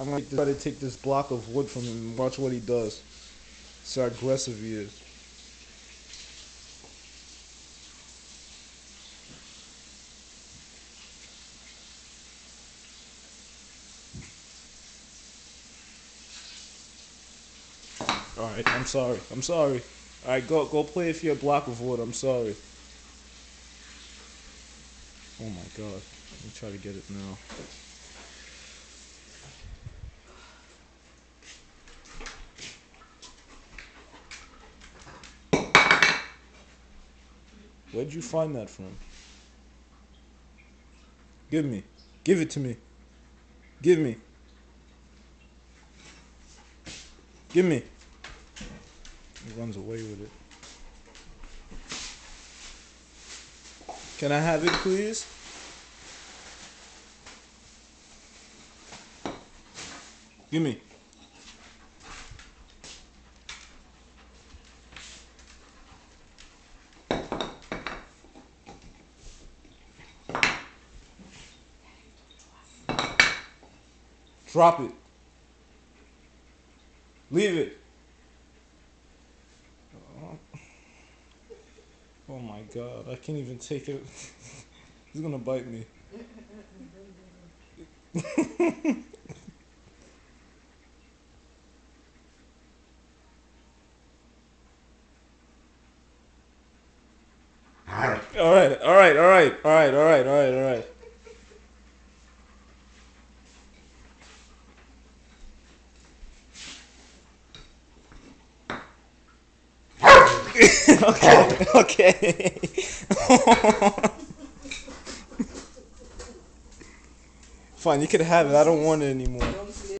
I'm gonna try to take this block of wood from him and watch what he does. See how aggressive he is. Alright, I'm sorry. I'm sorry. Alright, go go play if you're a block of wood. I'm sorry. Oh my god. Let me try to get it now. Where'd you find that from? Give me. Give it to me. Give me. Give me. He runs away with it. Can I have it, please? Give me. Drop it. Leave it. Oh my god, I can't even take it. He's gonna bite me. alright, alright, alright, alright, alright, alright, alright. Okay, okay. Fine, you can have it. I don't want it anymore.